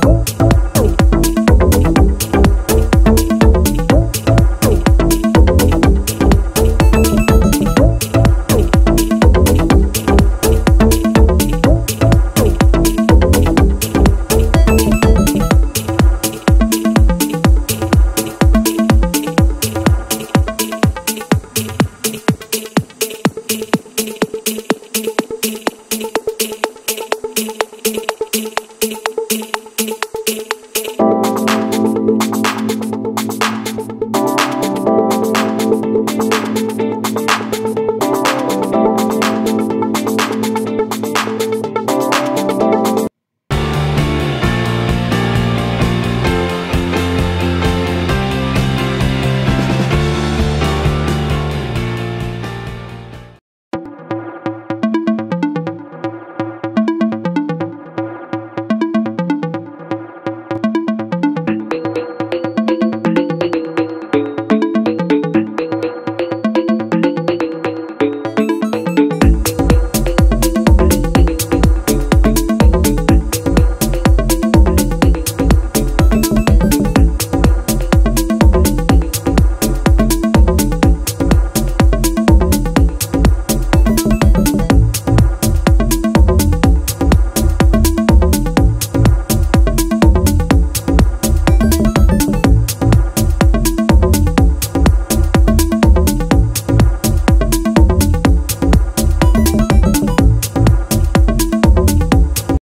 Thank